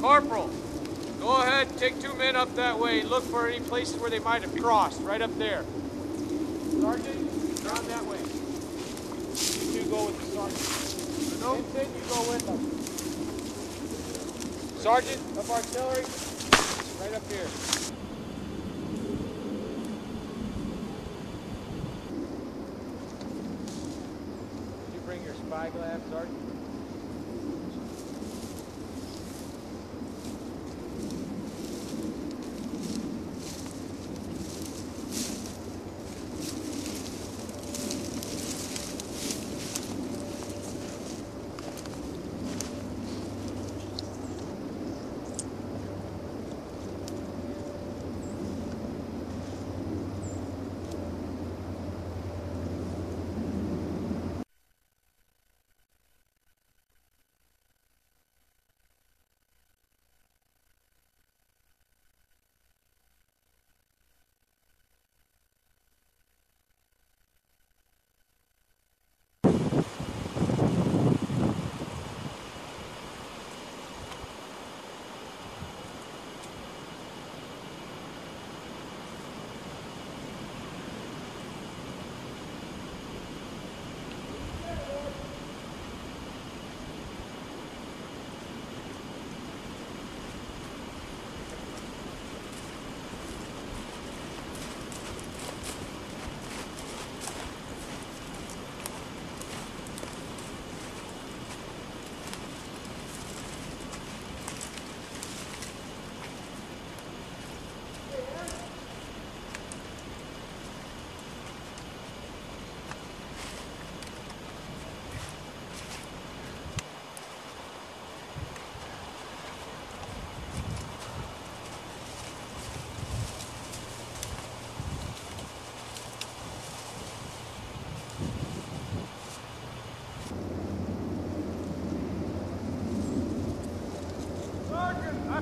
Corporal, go ahead and take two men up that way. Look for any places where they might have crossed, right up there. Sergeant, down that way. You two go with the sergeant. No. Vincent, you go with them. Sergeant of artillery, right up here. Bring your spyglass, Sergeant?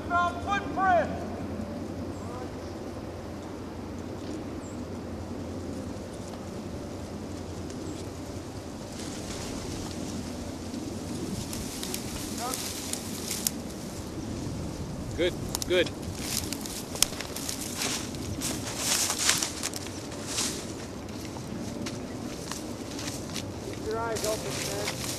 Found footprints! Good, good. Keep your eyes open, man.